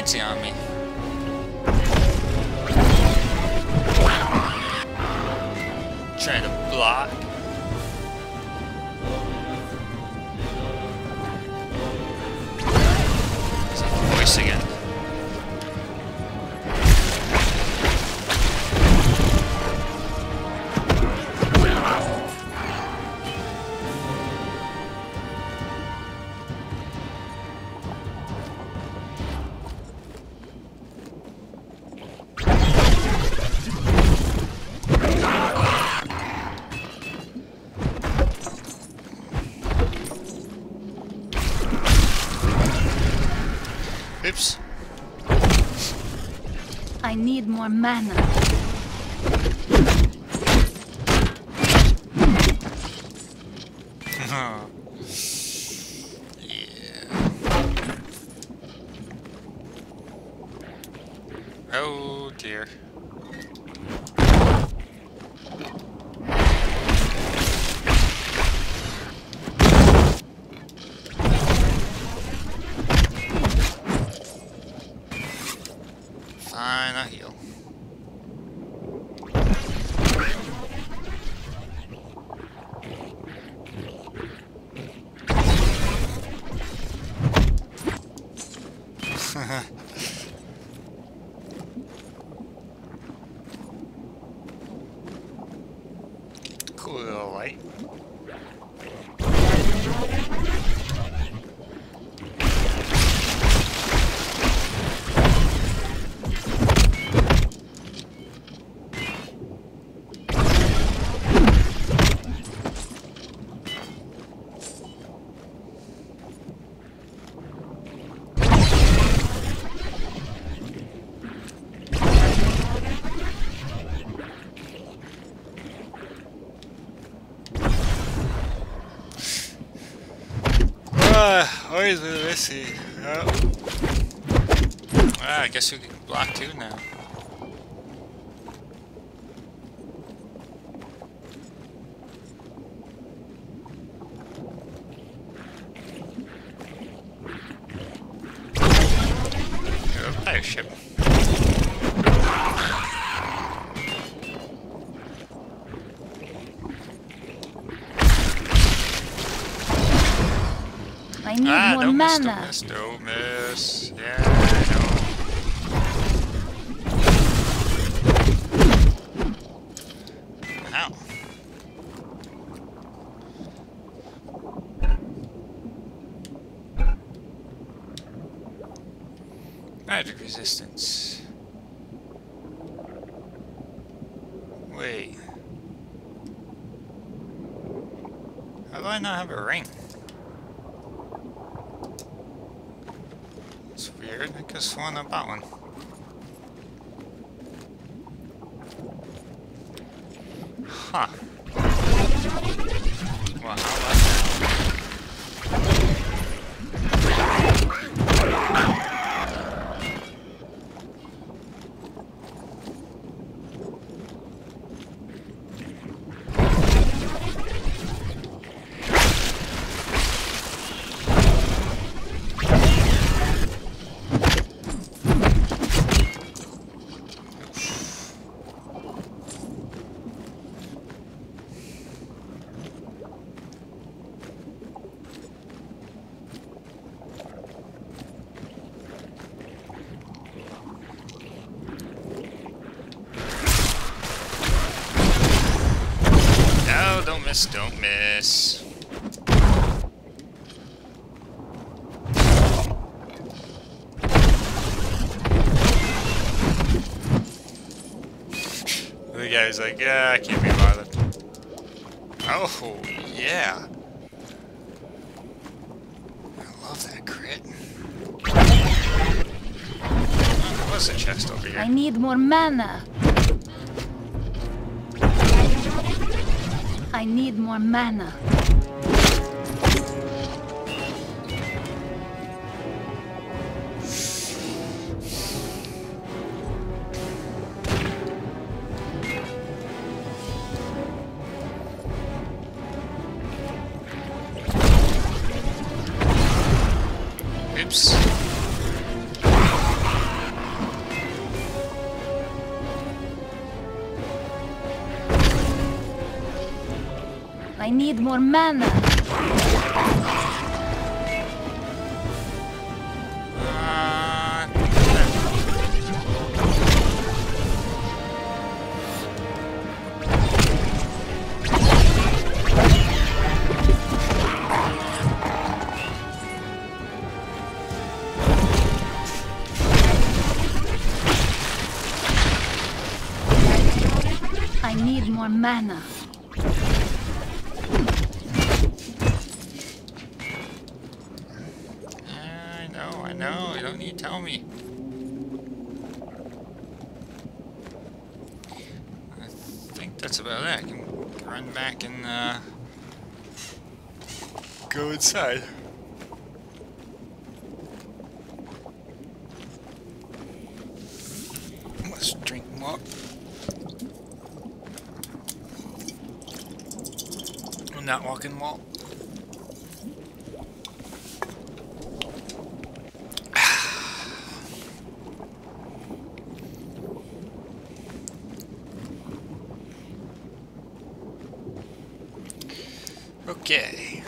Fancy on me. More mana. yeah. Oh dear. Fine, I'll heal. Guess we can block two now. I need ah, more don't miss, don't mana. miss, don't miss. Yeah, I know. Ow. Magic. Wait. How do I not have a ring? It's weird. I guess one about one. Huh. Well, how about No, don't miss, don't miss. The guy's like, yeah, I can't be bothered. Oh, yeah. I love that crit. There was a chest over here. I need more mana. I need more mana. I need more mana. I need more mana. I know, You don't need to tell me. I think that's about it. I can run back and uh, go inside. Let's drink more. Not walking wall. Okay.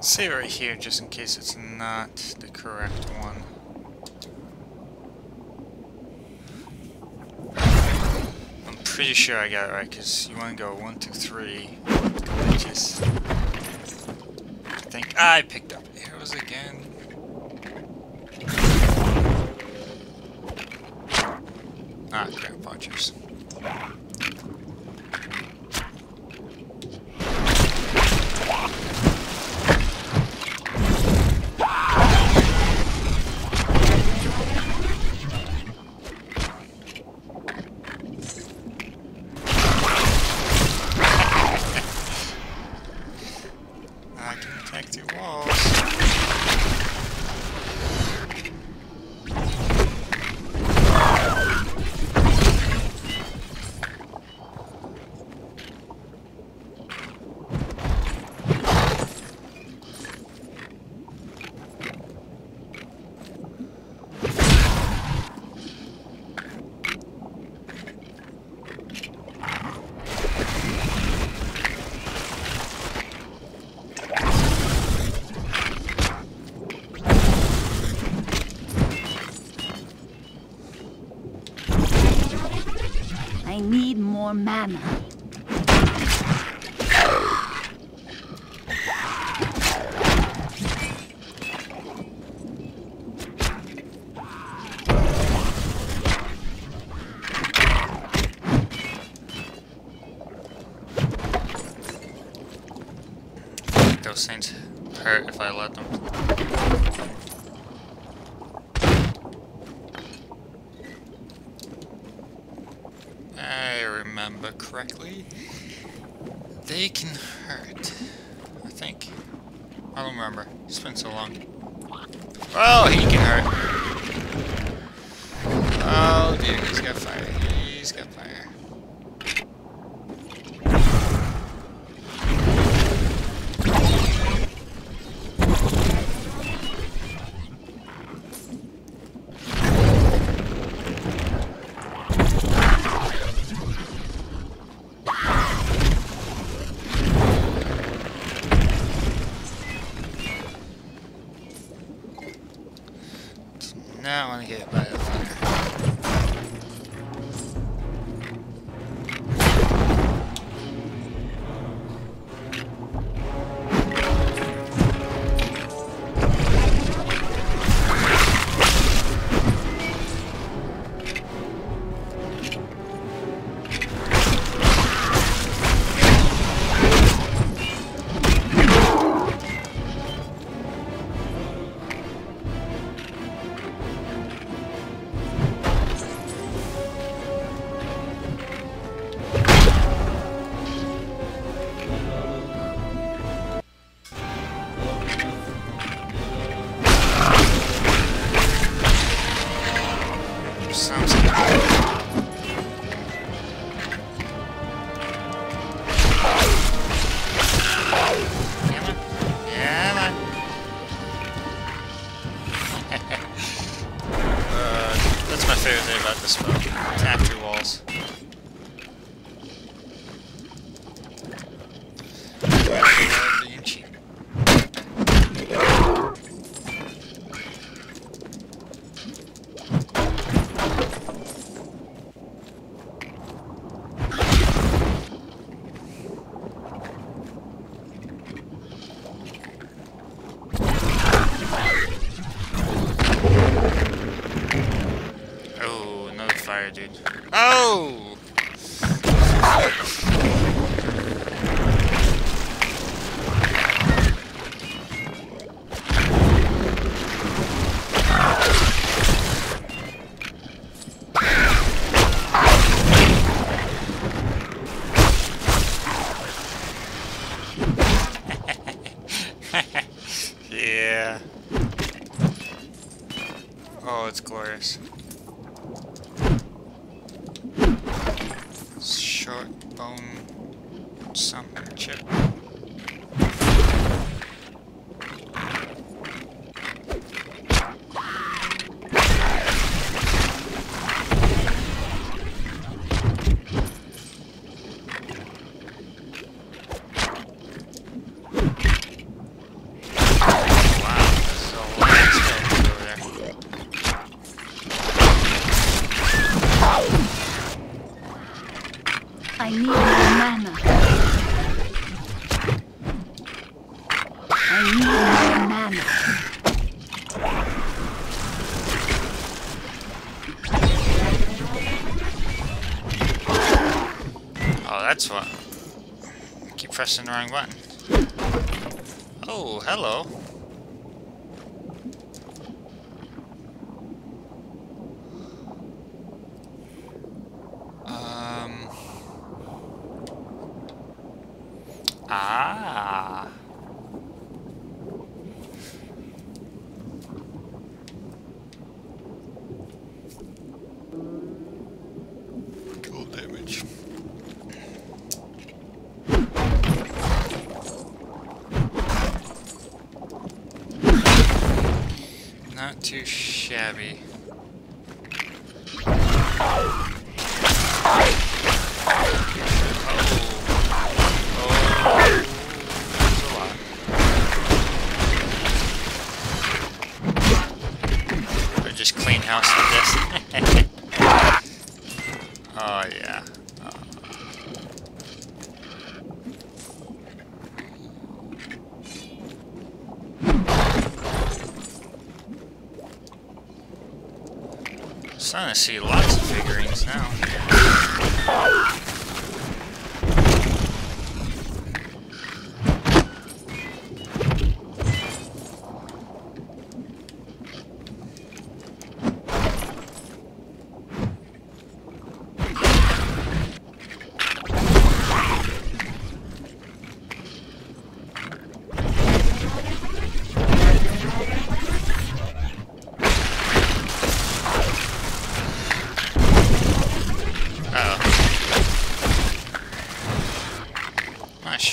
Save right here just in case it's not the correct one. I'm pretty sure I got it right because you want to go one, two, three. Just I think I picked up arrows again. Ah, crap punchers. Those things hurt if I let them. I remember correctly. They can hurt. I think. I don't remember. It's been so long. Oh, he can hurt. Oh dear, he's got fire. Favorite thing about this spell. Tap through walls. Being cheap. Oh, another fire dude. Oh! yeah. Short bone pressing the wrong button. Oh, hello. Um. Ah. Cool damage. Not too shabby. Oh. Oh. oh, oh. Or just clean house with this. oh yeah. Starting to see lots of figurines now.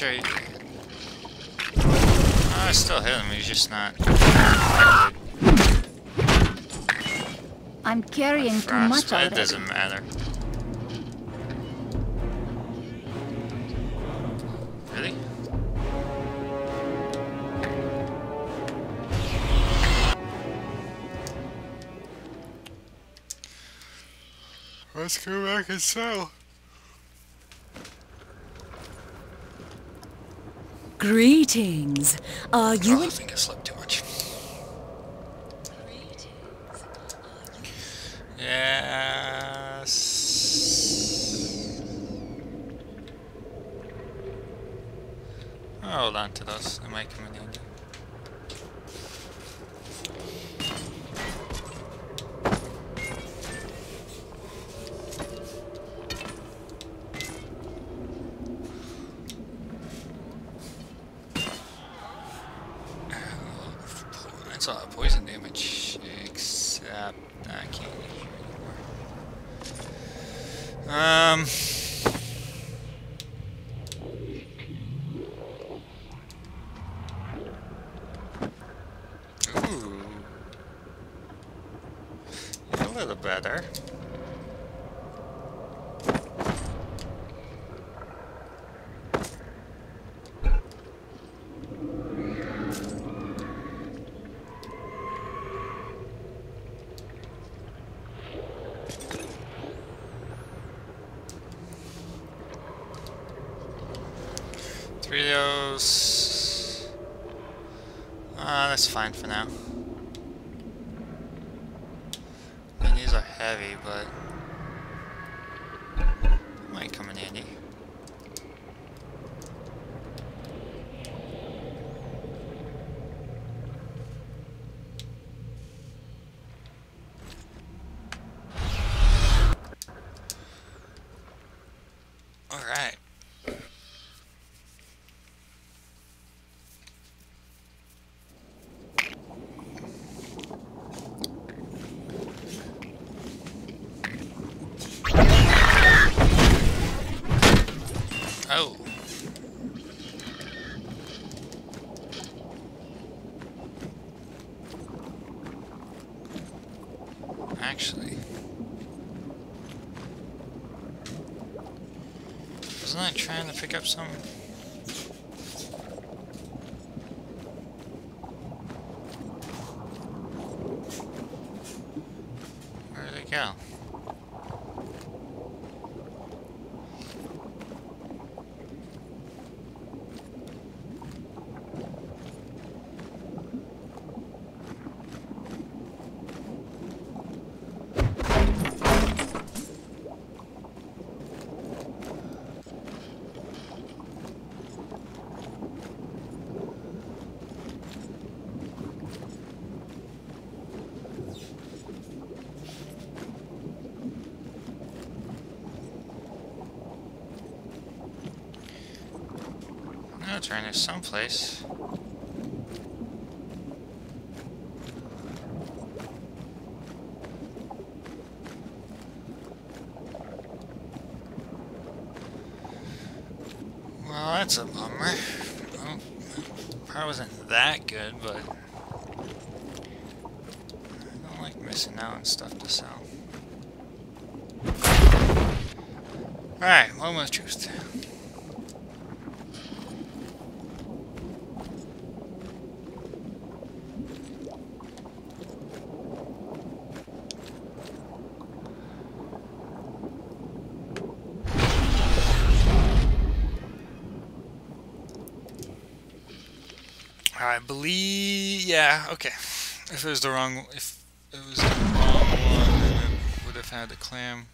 Sure. he- Oh, I still hit him. He's just not. I'm carrying too ah, much but it already. doesn't matter. Really? Let's go back and sell. Greetings. Are you Oh, I in think I slept too much. Yes. I'll hold on to those. 10 damage, except uh, I can't use it anymore. Um... Ah, that's fine for now. These are heavy, but might come in Oh. Actually. Wasn't I trying to pick up some? Where did it go? No, it's around here someplace. Well, that's a bummer. Well, probably wasn't that good, but I don't like missing out on stuff to sell. Alright, moment of truth. I believe, yeah, okay. If it was the wrong, if it was the wrong one, then it would have had the clam.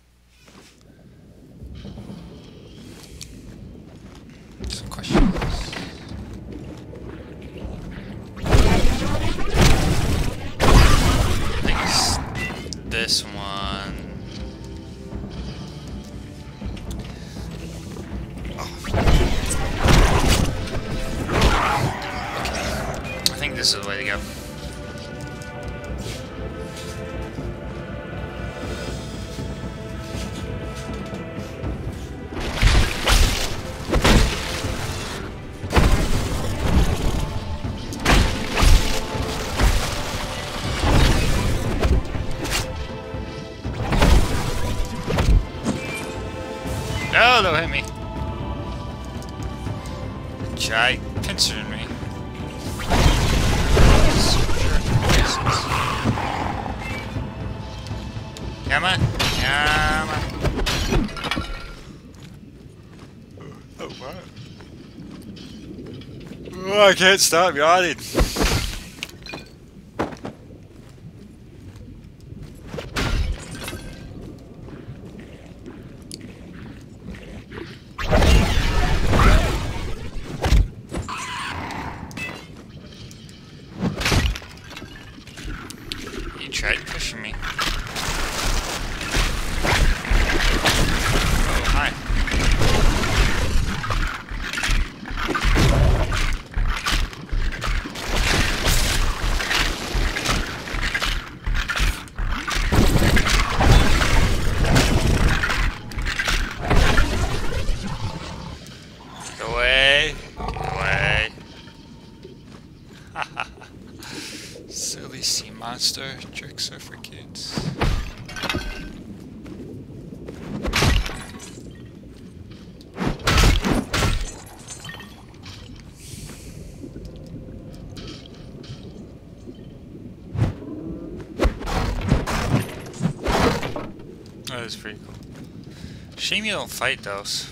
Don't hit me. Try pinching me. Come on. Come on. Oh, what? Oh, I can't stop yawning. Tried pushing me. Oh, hi. books are for kids. That is pretty cool. Shame you don't fight those.